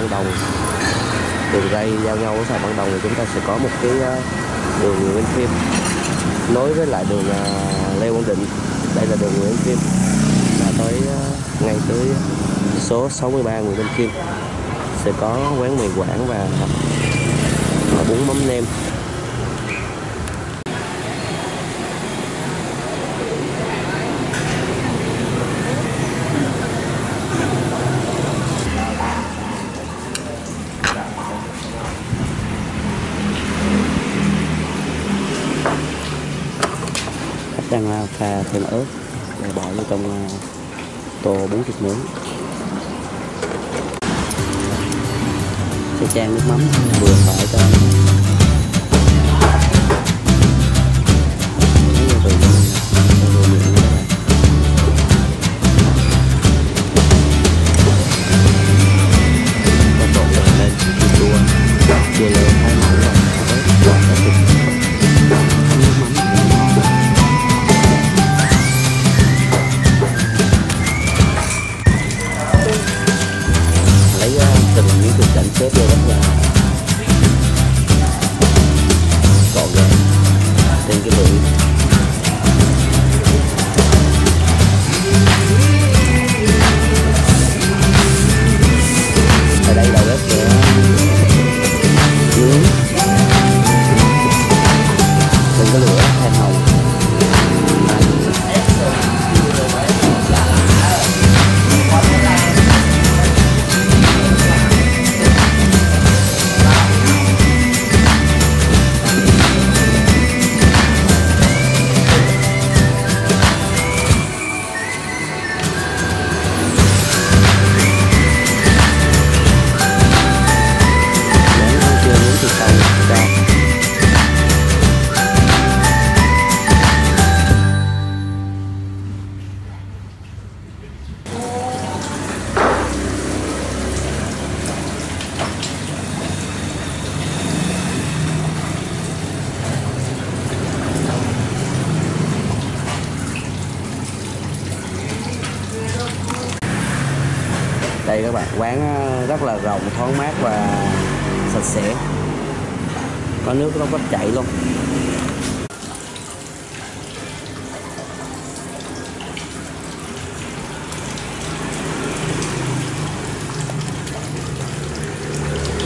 ray Đồng. Đường ray giao nhau với Phạm Văn Đồng thì chúng ta sẽ có một cái ờ, đường Nguyễn Kim nối với lại đường ờ, Lê Quang Định. Đây là đường Nguyễn Kim là tới ờ, ngay tới số 63 Nguyễn Văn Kim sẽ có quán mì quảng và bún mắm nem 40 muỗng sẽ chan nước mắm vừa phải cho từng miếng thịt cảnh xếp vô rất là gọn gàng ờ, trên cái bự đây các bạn. Quán ờ, rất là rộng, thoáng mát và sạch sẽ. Có nước nó có chảy luôn.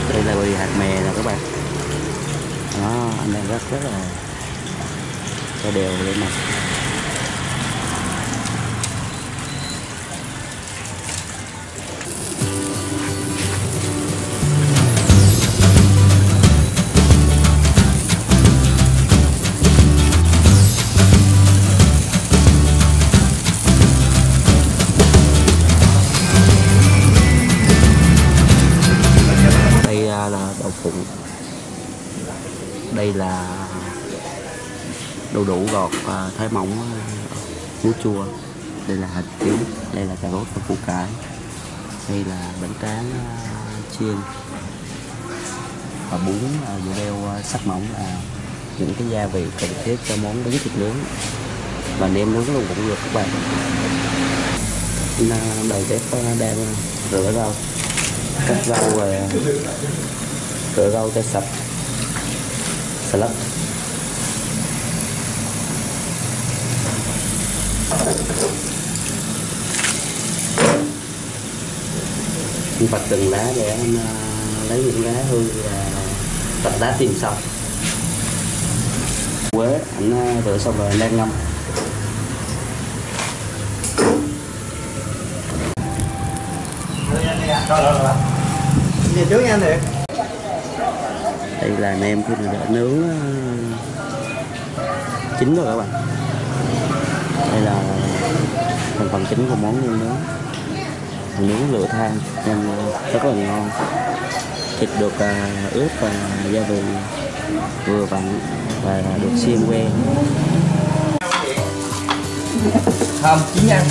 Đây là bì hạt mè nè các bạn. Đó, anh đang rất rất là cho đều lên này à, thái mỏng ờ, muối chua. Đây là hạt tím đây là cà rốt và củ cải. Đây là bánh tráng ờ, chiên. Và bún ờ, dưa leo sắc mỏng là những cái gia vị cần thiết cho món bánh thịt nướng. Và nêm nướng luôn cũng được các bạn. Nên, đầu bếp đang rửa rau cắt rau và rửa rau cho sạch. Salad. Anh từng lá để anh à, lấy những lá hư và vặt lá tìm xong quế, anh à, rửa xong rồi đang ngâm. Đây là nem khi mà đã nướng à, chín rồi các bạn. Đây là thành phần chính của món nem nướng nướng lửa than nên ờ, rất là ngon. Thịt được ờ, ướp và gia vị vừa vặn và được xiên que. Không, chín nha.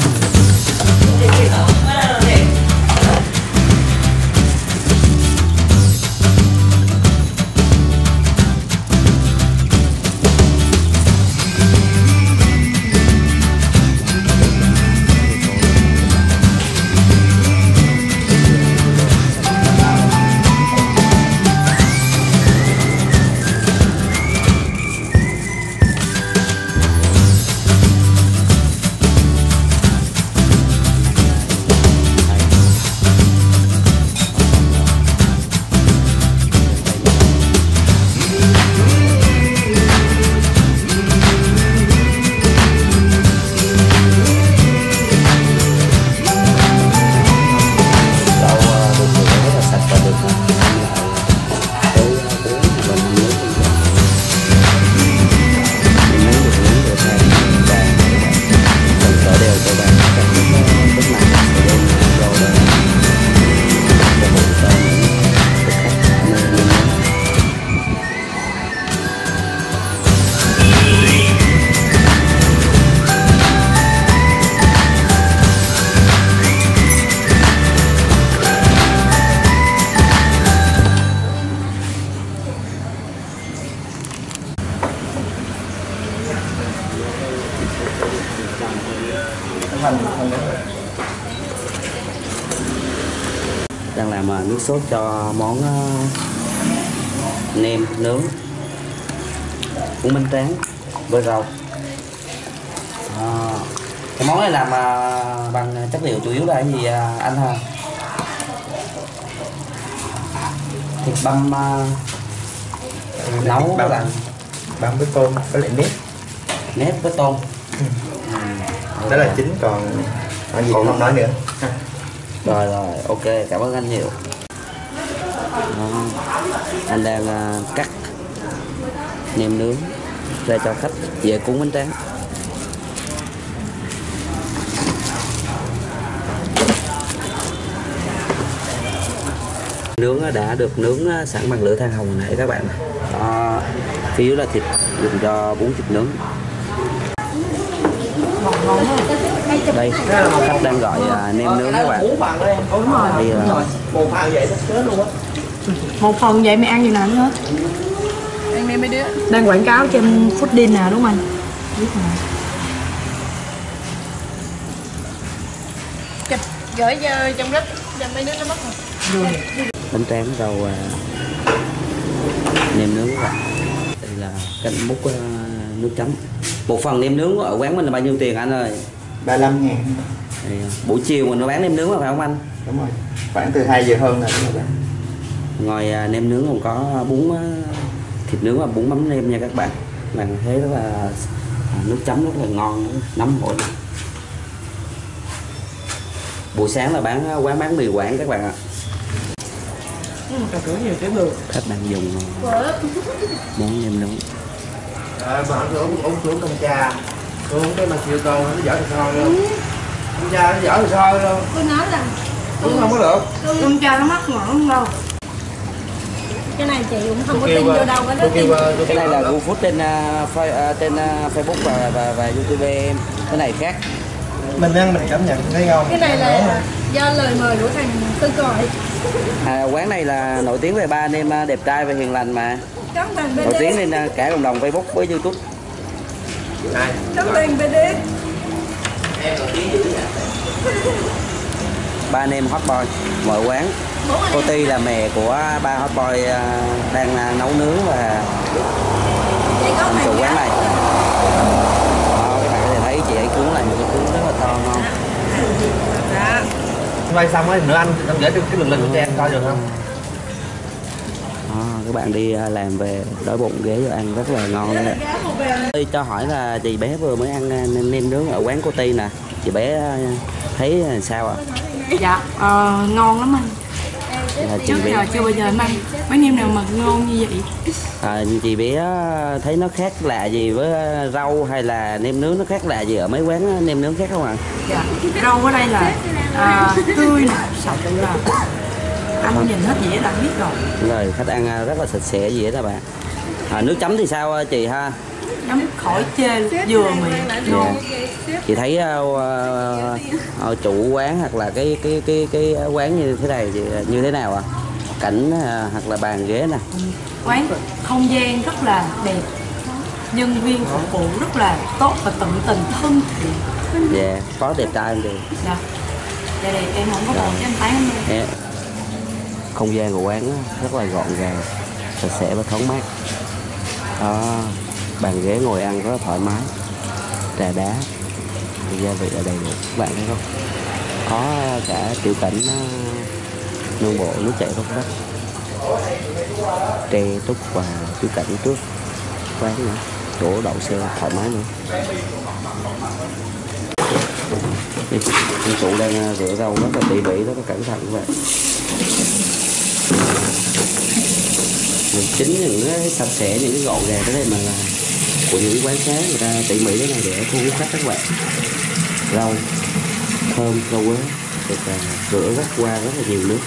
Đang làm à, nước sốt cho món à, nem nướng. Cuốn bánh tráng với rau. À, cái món này làm à, bằng chất liệu chủ yếu là cái gì anh ha thịt băm nấu bằng băm với tôm với lại nếp. nếp với tôm đó là chính còn còn gì Còn- không nói nữa. Rồi rồi ok cảm ơn anh nhiều. Đó. anh đang uh, cắt nem nướng ra cho khách về cuốn bánh tráng. Nướng đã được nướng sẵn bằng lửa than hồng nãy các bạn đó phía dưới là thịt dùng cho bún thịt nướng đây khách đang gọi à, nem nướng các bạn. Đây là- rồi. Một phần vậy luôn á. Một phần vậy mày ăn gì nào nữa Anh đi mấy đứa. Đang quảng cáo trên Foodin nè đúng không anh? Biết mà chụp gửi trong group cho mấy đứa nó mất rồi. Bánh tráng rau à, nem nướng các bạn. Đây là canh múc à, nước chấm một phần nem nướng ở quán mình là bao nhiêu tiền anh ơi? 35 ngàn. Buổi chiều mình bán nem nướng mà phải không anh? Đúng rồi. Khoảng từ 2 giờ hơn là đúng rồi ngoài à, nem nướng còn có bún à, thịt nướng và bún mắm nem nha các bạn. Bạn thấy rất là à, nước chấm rất là ngon nóng hổi buổi sáng là bán quán bán mì quảng các bạn ạ. Khách đang dùng món nem nướng mà anh uống uống xuống cơm cha tôi uống cái mà chiều con nó dở thì thôi luôn cơm cha nó dở thì thôi luôn Tôi nói là uống không? Có được. con cha nó mắc không đâu. Cái này chị cũng không có tin vô đâu cái đó tôi kêu tin. tôi cái này là ờ, GoFood trên uh, à, trên à, Facebook và, và và YouTube em. Cái này khác. Mình ăn mình cảm nhận thấy ngon. Cái này là do lời mời của thằng tư gọi à, quán này là nổi tiếng về ba anh em à, đẹp trai và hiền lành mà nổi tiếng lên à, cả cộng đồng Facebook với YouTube. Cắm bằng BD ba anh em hot boy mở quán. Cô em. Ti là mẹ của ba hot boy à, đang à, nấu nướng và có chủ quán này. Đó, các bạn có thể thấy chị ấy cuốn là những cái cuốn rất là to ngon quay xong ấy nữa anh gửi cái đường link cho em coi được không các bạn đi à, làm về đói bụng ghé vô ăn rất là ngon đấy Tôi cho hỏi là chị bé vừa mới ăn à, nem, nướng ở quán cô Ti nè. Chị bé à, thấy à, sao ạ? Dạ ờ, ngon lắm anh. À? chị trước bé giờ chưa bao giờ em ăn. Mấy nem nào mà ngon như vậy? À, chị bé thấy nó khác lạ gì với rau hay là nem nướng? Nó khác lạ gì ở mấy quán nem nướng khác không ạ? Dạ rau ở đây là à, tươi nè sạch là anh nhìn hết dĩa là biết rồi. Rồi khách ăn à, rất là sạch sẽ gì đó bạn. À, nước chấm thì sao à, chị ha? Chấm khỏi chê luôn, vừa miệng ngon. Chị thấy uh, uh, chủ quán hoặc là cái cái cái cái quán như thế này thì như thế nào ạ? Cảnh à, hoặc là bàn ghế nè. Quán không gian rất là đẹp. Nhân viên phục vụ rất là tốt và tận tình thân thiện. Dạ có đẹp trai không chị? Dạ. Dạ đẹp em không có buồn cho anh tán em đâu. Không gian của quán rất là gọn gàng sạch sẽ và thoáng mát. Đó bàn ghế ngồi ăn rất là thoải mái trà đá gia vị ở đầy đủ. Các bạn thấy không? Có cả tiểu cảnh á, nương bộ nước chảy róc rách. Tre túc và tiểu cảnh trước quán nữa. Chỗ đậu xe thoải mái nữa. Đây, anh chủ đang ờ, rửa rau rất là tỉ mỉ rất là cẩn thận các bạn mình chính những cái sạch sẽ những cái gọn gàng cái này mà là của những quán xá người ta tỉ mỉ thế này để thu hút khách các bạn. Rau thơm rau quế được à, rửa rất qua rất là nhiều nước.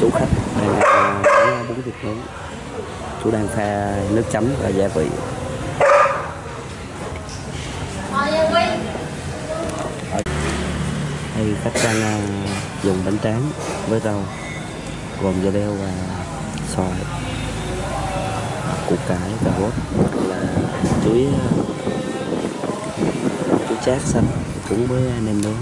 Chủ khách đang à, ăn bún thịt nướng. Chú đang pha nước chấm và gia vị. Cách đang dùng à, bánh tráng với rau gồm dưa leo và xoài. Củ cải, cà rốt, là chuối à, chuối chát xanh cũng với nem nướng.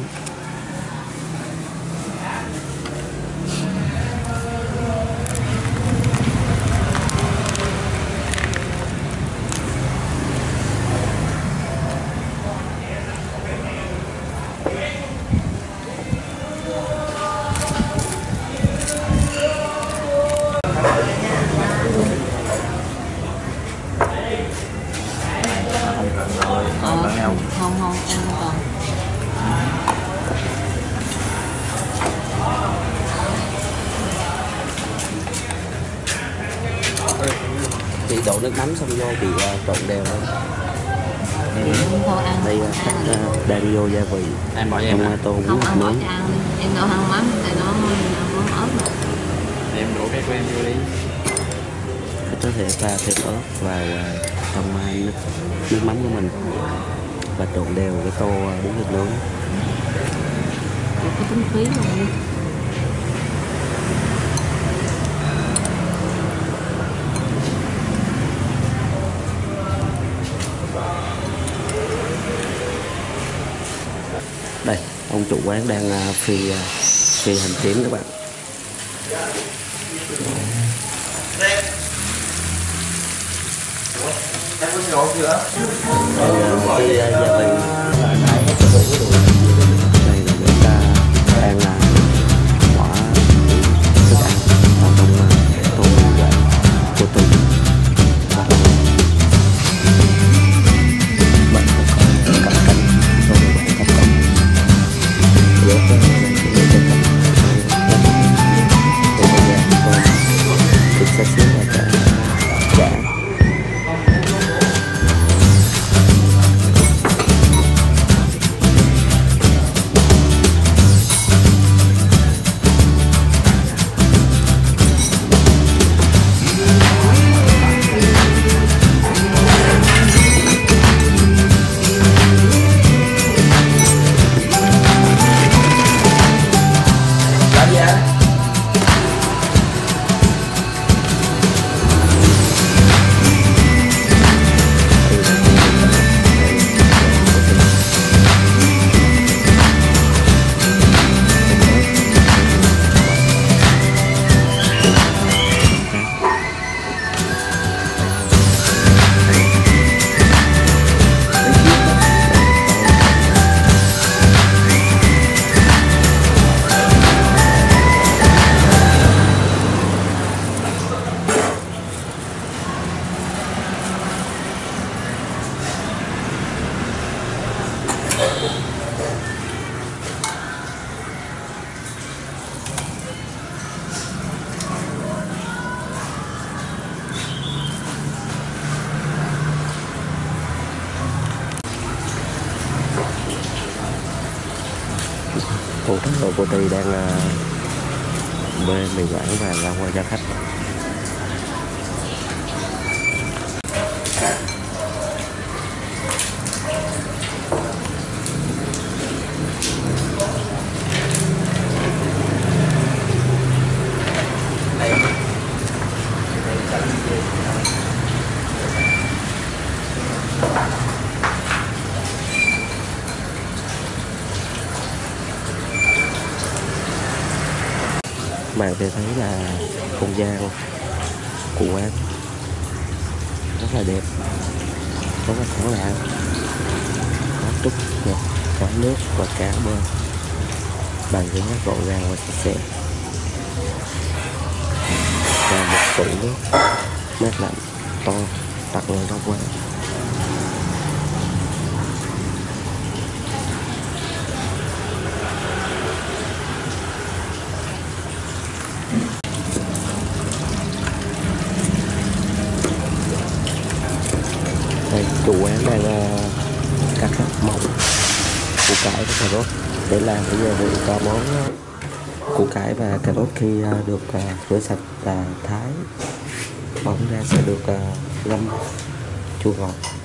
Trộn đều lên không ăn. Đây là cách ờ, đang vô gia vị. Em bỏ em à. tô không đi. Em đâu ăn mắm tại nó nó ớt em đổ cái của em vô đi. Khách có thể pha thêm ớt vào ờ, trong ờ, nước, nước mắm của mình. Và trộn đều cái tô bún thịt nướng. Cái tính phí luôn đi đây ông chủ quán đang à, phi phi à, hành tím các bạn. Em chưa? Đây cái gia đình rồi cô Ty đang uh, bê mì quảng và ra qua cho khách. Bạn sẽ thấy là không gian của quán rất là đẹp rất là thoáng lạ, có trúc ngọt có nước và cá bơ bàn ghế rất gọn gàng và sạch sẽ. Và một tủ nước mát lạnh to đặt ngay trong quán đây chủ quán đang uh, cắt các mỏng củ cải với cà rốt để làm bây giờ mình có món ờ, củ cải và cà rốt khi ờ, được ờ, rửa sạch và thái. Bóng ra sẽ được ngâm chua ngọt.